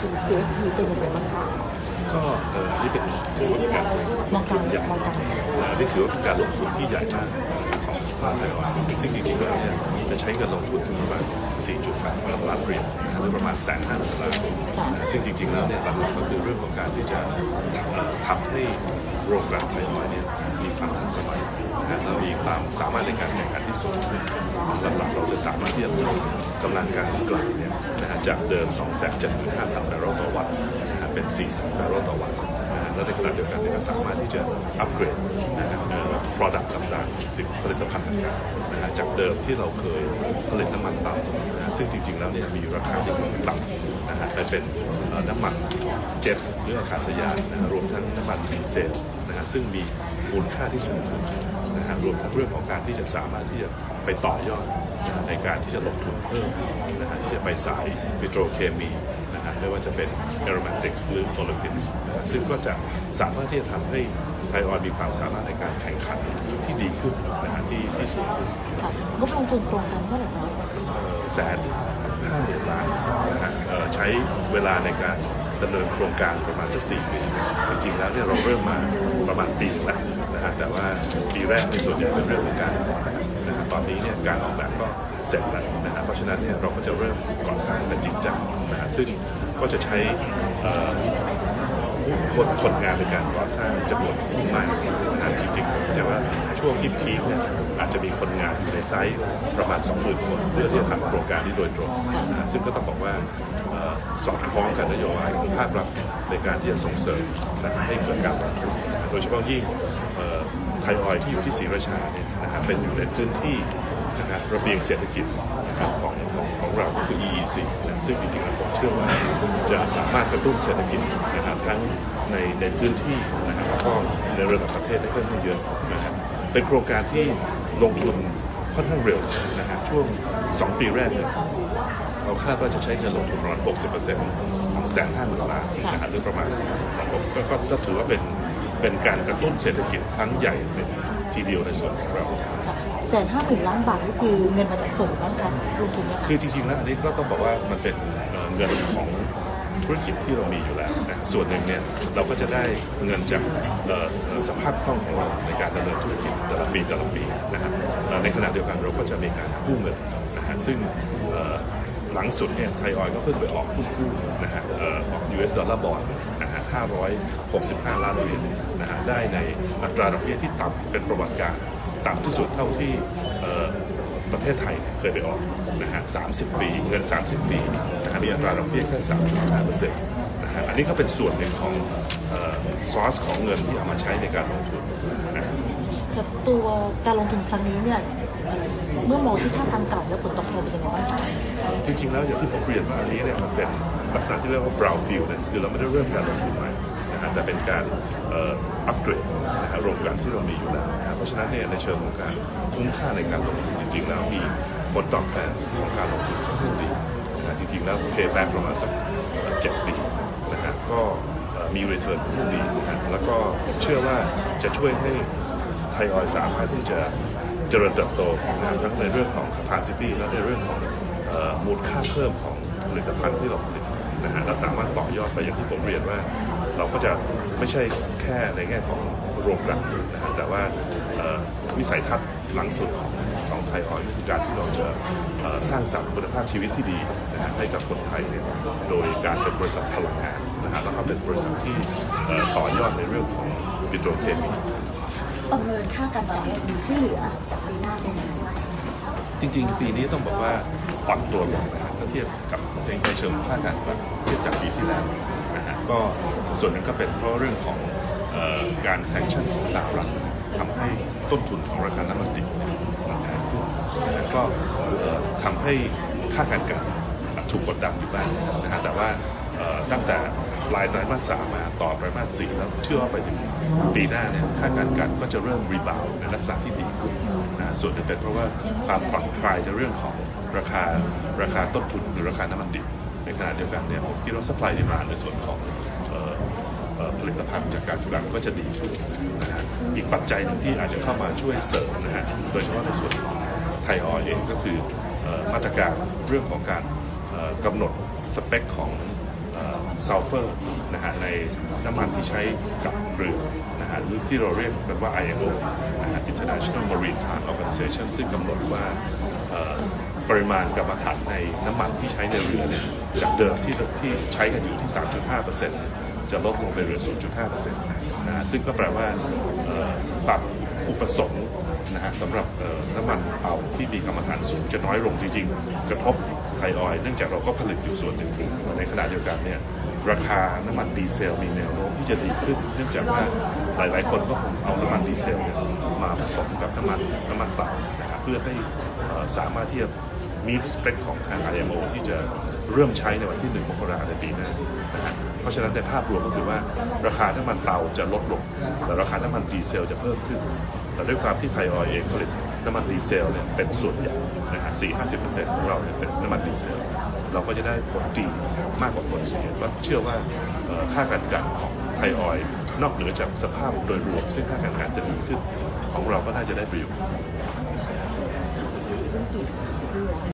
ทุน CFP เป็นยังไงบ้างคะก็เออนี่เป็นถือว่าเป็นการมองการใหญ่มองการนี่ถือว่าเป็นการลงทุนที่ใหญ่มากของภาคไทยว่าซึ่งจริงๆแล้วเนี่ยจะใช้เงินลงทุนถึงประมาณ 4.8ล้านเหรียญหรือประมาณแสนห้าล้านบานซึ่งจริงๆแล้วเนี่ยหลักๆก็คือเรื่องของการที่จะทำให้โรงกลั่นไทยออยเนี่ยมีความทันสมัย นะฮะแล้วมีความสามารถในการแข่งขันที่สูงขึ้นหลักๆเราจะสามารถที่จะเพิ่มกำลังการกลั่นเนี่ยนะฮะจากเดิม 275,000ตันบาร์เรลต่อวันนะฮะเป็น400,000 บาร์เรลต่อวันนะฮะแล้วในขณะเดียวกันเนี่ยก็สามารถที่จะอัปเกรดนะฮะเอ่อ product ต่างๆสิ่งผลิตภัณฑ์ต่างๆนะฮะจากเดิมที่เราเคยผลิตน้ำมันเตานะฮะซึ่งจริงๆแล้วเนี่ยมีราคาที่ต่ำนะฮะไปเป็นน้ำมันเจ็ตหรืออากาศยานนะรวมทั้งน้ำมันดีเซลนะฮะซึ่งมีมูลค่าที่สูงขึ้น นะฮะรวมทั้งเรื่องของการที่จะสามารถที่จะไปต่อยอดนะฮะในการที่จะลงทุนเพิ่มนะฮะที่จะไปสายปิโตรเคมีนะฮะไม่ว่าจะเป็น aromatics หรือ olefins นะฮะซึ่งก็จะสามารถที่จะทำให้ไทยออยล์มีความสามารถในการแข่งขันที่ดีขึ้นนะฮะที่ที่สูงขึ้นค่ะงบลงทุนโครงการเท่าไหร่คะแสนห้าหมื่นล้านนะฮะเอ่อใช้เวลาในการ ดำเนินโครงการประมาณสักสี่ปีจริงๆแล้วเนี่ยเราเริ่มมาประมาณปีหนึงแล้วนะฮะแต่ว่าปีแรกในส่วนใหญ่เป็นเรื่องของการออกแบบนะฮะตอนนี้เนี่ยการออกแบบก็เสร็จแล้วนะฮะเพราะฉะนั้นเนี่ยเราก็จะเริ่มก่อสร้างกันจริงจังนะฮะซึ่งก็จะใช้ คนคนงานในการก่อสร้างจำนวนม่มากนะฮะจริงๆผมจะว่าช่วงที่พีคเนี่ยอาจจะมีคนงานอยู่ในไซต์ประมาณ 20,000 คนเพื่อที่จะทำโครงการนี้โดยตรงนะซึ่งก็ต้องบอกว่าสอดคล้องกับนโยบายของภาครัฐในการที่จะส่งเสริมให้เกิดการลงทุนโดยเฉพาะยิ่งเอ่อไทยออยที่อยู่ที่ศรีราชาเนี่ยนะฮะเป็นอยู่ในพื้นที่นะฮะระเบียงเศรษฐกิจนะครับของ ของเราก็คือ EEC นะซึ่งจริงๆแล้วผมเชื่อว่าจะสามารถกระตุ้นเศรษฐกิจนะครับทั้งในในพื้นที่นะครับแล้วก็ในระดับประเทศได้เพิ่มขึ้นเยอะนะครับเป็นโครงการที่ลงทุนค่อนข้างเร็วนะฮะช่วง 2 ปีแรกเนี่ยเราคาดว่าจะใช้เงินลงทุนประมาณ60%ของแสนห้าหมื่นล้านนะฮะหรือประมาณก็ถือว่าเป็น เป็นการกระตุ้นเศรษฐกิจครั้งใหญ่ทีเดียวในส่วนของเราค่ะแสนห้าหมื่นล้านบาทนี่คือเงินมาจากส่วนของการลงทุนเนี่ยค่ะคือจริงๆแล้วอันนี้ก็ต้องบอกว่ามันเป็นเอ่อเงินของธุรกิจที่เรามีอยู่แล้วนะส่วนหนึ่งเนี่ยเราก็จะได้เงินจากเอ่อเอ่อสภาพคล่องของเราในการดำเนินธุรกิจแต่ละปีแต่ละปีนะครับเอ่อในขณะเดียวกันเราก็จะมีการกู้เงินนะฮะซึ่งเอ่อหลังสุดเนี่ยไทยออยล์ก็เพิ่งไปออกหุ้นกู้นะฮะเอ่อออก US ดอลลาร์บอลนะฮะ 565 ล้านเหรียญนะฮะได้ในอัตราดอกเบี้ยที่ต่ำเป็นประวัติการ์ต่ำที่สุดเท่าที่ประเทศไทยเคยไปออกนะฮะ 30 ปีเงิน 30 ปีนะฮะมีอัตราดอกเบี้ยแค่3.5เปอร์เซ็นต์นะฮะอันนี้ก็เป็นส่วนหนึ่งของซอสของเงินที่เอามาใช้ในการลงทุนนะแต่ตัวการลงทุนครั้งนี้เนี่ยเมื่อมองที่ค่าการกลั่นและผลตอบแทนเป็นยังไงบ้างจริงๆแล้วอย่างที่ผมเรียนมาอันนี้เนี่ยมันเป็น ลักษณะที่เรียกว่า brown field นี่ยคือเราไม่ได้เริ่มการลงทุนใหม่นะฮะแต่เป็นการอัปเกรดนะฮะโรงกลั่นที่เรามีอยู่แล้วนะฮะเพราะฉะนั้นเนี่ยในเชิงของการคุ้มค่าในการลงทุนจริงๆ แล้วมีผลตอบแทนของการลงทุนค่อนข้างดีนะฮะจริงๆ แล้ว payback ประมาณสักเจ็ดปีนะฮะก็เอ่อมี return ค่อนข้างดีนะฮะแล้วก็ผมเชื่อว่าจะช่วยให้ไทยออยล์สามารถที่จะเจริญเติบโตนะครับทั้งในเรื่องของ capacity และในเรื่องของมูลค่าเพิ่มของผลิตภัณฑ์ที่เราผลิต นะฮะและสามารถต่อยอดไปอย่างที่ผมเรียนว่า เราก็จะไม่ใช่แค่ในแง่ของโรงกลั่นนะฮะแต่ว่าวิสัยทัศน์หลังสุดของของไทยออยล์คือการที่เราจะสร้างสรรค์คุณภาพชีวิตที่ดีนะฮะให้กับคนไทยเนี่ยโดยการเป็นบริษัทพลังงานนะฮะแล้วก็เป็นบริษัทที่ต่อยอดในเรื่องของปิโตรเคมีประเมินค่าการตลาดที่เหลือปีหน้าเป็นยังไง จริง ๆ ปีนี้ต้องบอกว่าอ่อนตัวลงนะครับถ้าเทียบกับในเชิงค่าการกลั่นเทียบจากปีที่แล้วนะฮะก็ส่วนหนึ่งก็เป็นเพราะเรื่องของออการแซงชั่นของสหรัฐทำให้ต้นทุนของราคาน้ำมันดิบนะฮะก็ทำให้ค่าการกันถูกกดดันอยู่บ้างนะฮะแต่ว่าตั้งแต่ ปลายไตรมาสสามมาต่อไตรมาสสี่แล้วเชื่อว่าไปถึงปีหน้าเนี่ยค่าการกันก็จะเริ่มรีบาวในลักษณะที่ดีขึ้นนะส่วนหนึ่งเป็นเพราะว่าความผ่อนคลายในเรื่องของราคาราคาต้นทุนหรือราคาน้ำมันดิบในขณะเดียวกันเนี่ยผมคิดว่า supply demand ในส่วนของผลิตภัณฑ์จากการกลั่นก็จะดีขึ้นนะฮะอีกปัจจัยหนึ่งที่อาจจะเข้ามาช่วยเสริมนะฮะโดยเฉพาะในส่วนของไทยออยเองก็คือออมาตรการเรื่องของการกำหนดสเปคของ ซัลเฟอร์นะฮะในน้ำมันที่ใช้กับเรือนะฮะหรือที่เราเรียกกันว่า IMO นะฮะ International Maritime Organization ซึ่งกำหนดว่าปริมาณกัมมันถันในน้ำมันที่ใช้ในเรือเนี่ยจากเดิมที่ที่ใช้กันอยู่ที่ 3.5%จะลดลงไปเหลือ 0.5%นะฮะซึ่งก็แปลว่าปรับอุปสงค์นะฮะสำหรับน้ำมันเผาที่มีกำมะถันสูงจะน้อยลงจริงๆ กระทบ ทยออยเนื่องจากเราก็ผลิตอยู่ส่วนหนึ่งในขณะเดียวกันเนี่ยราคาน้ำมันดีเซลมีแนวโน้มที่จะดีขึ้น เนื่องจากว่าหลาย ๆ คนก็คงเอาน้ำมันดีเซลเนี่ยมาผสมกับน้ำมันน้ำมันเปล่านะครับเพื่อให้สามารถที่จะมีสเปคของทาง IMO ที่จะเริ่มใช้ในวันที่ 1 มกราคมในปีหน้านะฮะเพราะฉะนั้นในภาพรวมก็คือว่าราคาน้ำมันเปล่าจะลดลง แต่ราคาน้ำมันดีเซลจะเพิ่มขึ้น แต่ด้วยความที่ไทยออยล์เองผลิตน้ำมันดีเซลเนี่ยเป็นส่วนใหญ่ นะฮะสี่ห้าสิบเปอร์เซ็นต์ของเราเนี่ยเป็นน้ำมันดีเซลเราก็จะได้ผลดีมากกว่าผลเสียก็เชื่อว่าค่าการกลั่นของไทยออยล์นอกเหนือจากสภาพโดยรวม ซึ่งค่าการกลั่นจะดีขึ้น ของเราก็น่าจะได้ประโยชน์